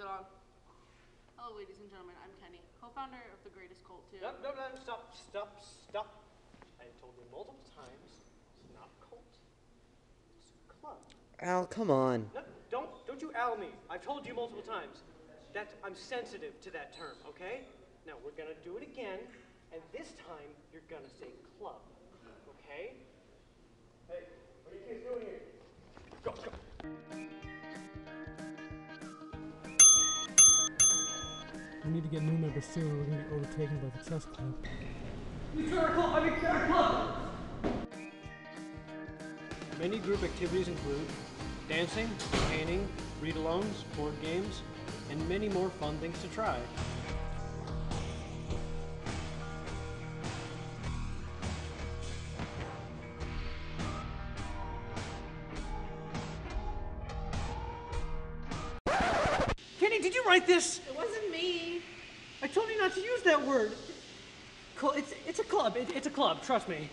it on? Hello, ladies and gentlemen. I'm Kenny, co-founder of the greatest cult too. No, no, no, stop, stop, stop. I have told you multiple times, it's not a cult. It's a club. Al, come on. No, don't, don't you Al me. I've told you multiple times that I'm sensitive to that term, okay? Now, we're gonna do it again, and this time, you're gonna say club, We need to get new members soon or we're gonna be overtaken by the chess club. I mean, club! Many group activities include dancing, painting, read-alongs, board games, and many more fun things to try. Kenny, did you write this? It wasn't me. I told you not to use that word. It's, it's a club. It, it's a club. Trust me.